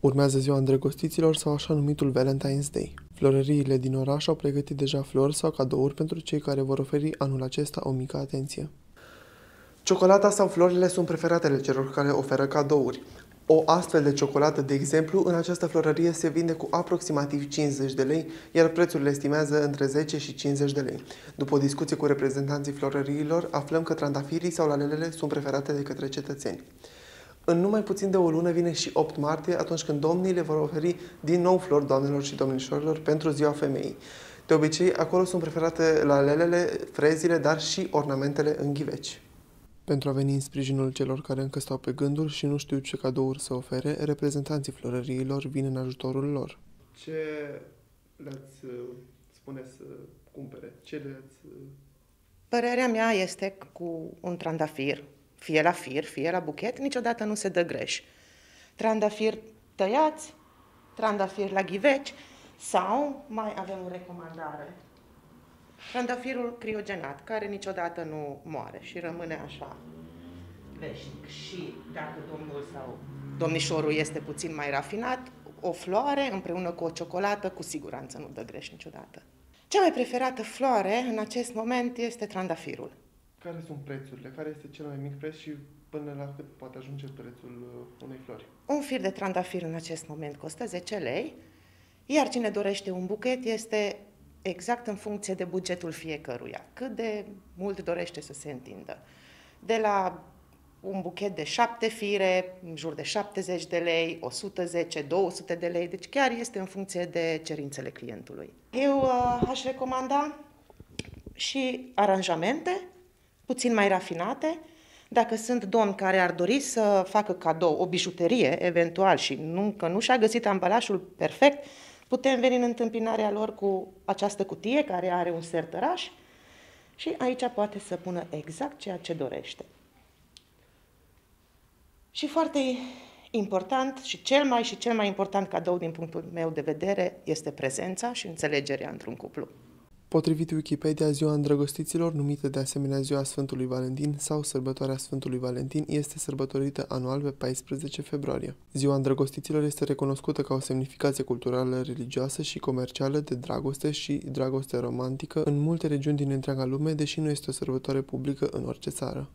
Urmează ziua îndrăgostiților sau așa numitul Valentine's Day. Florăriile din oraș au pregătit deja flori sau cadouri pentru cei care vor oferi anul acesta o mică atenție. Ciocolata sau florile sunt preferatele celor care oferă cadouri. O astfel de ciocolată, de exemplu, în această florărie se vinde cu aproximativ 50 de lei, iar prețul le estimează între 10 și 50 de lei. După o discuție cu reprezentanții florăriilor, aflăm că trandafirii sau lalelele sunt preferate de către cetățeni. În numai puțin de o lună vine și 8 martie, atunci când domnii le vor oferi din nou flori doamnelor și domnișorilor pentru ziua femeii. De obicei, acolo sunt preferate lalelele, frezile, dar și ornamentele în ghiveci. Pentru a veni în sprijinul celor care încă stau pe gânduri și nu știu ce cadouri să ofere, reprezentanții florăriilor vin în ajutorul lor. Ce le-ați uh, spune să cumpere? Ce le-ați... Uh, Părerea mea este cu un trandafir, fie la fir, fie la buchet, niciodată nu se dă greș. Trandafir tăiați, trandafir la ghiveci sau mai avem o recomandare Trandafirul criogenat, care niciodată nu moare și rămâne așa veșnic. Și dacă domnul sau domnișorul este puțin mai rafinat, o floare împreună cu o ciocolată cu siguranță nu dă greș niciodată. Cea mai preferată floare în acest moment este trandafirul. Care sunt prețurile? Care este cel mai mic preț și până la cât poate ajunge prețul uh, unei flori? Un fir de trandafir în acest moment costă 10 lei, iar cine dorește un buchet este exact în funcție de bugetul fiecăruia, cât de mult dorește să se întindă. De la un buchet de șapte fire, în jur de 70 de lei, 110, 200 de lei, deci chiar este în funcție de cerințele clientului. Eu uh, aș recomanda și aranjamente puțin mai rafinate, dacă sunt domni care ar dori să facă cadou o bijuterie, eventual, și nu, încă nu și-a găsit ambalajul perfect, Putem veni în întâmpinarea lor cu această cutie care are un sertăraș și aici poate să pună exact ceea ce dorește. Și foarte important și cel mai și cel mai important cadou din punctul meu de vedere este prezența și înțelegerea într-un cuplu. Potrivit Wikipedia, ziua îndrăgostiților, numită de asemenea ziua Sfântului Valentin sau sărbătoarea Sfântului Valentin, este sărbătorită anual pe 14 februarie. Ziua îndrăgostiților este recunoscută ca o semnificație culturală, religioasă și comercială de dragoste și dragoste romantică în multe regiuni din întreaga lume, deși nu este o sărbătoare publică în orice țară.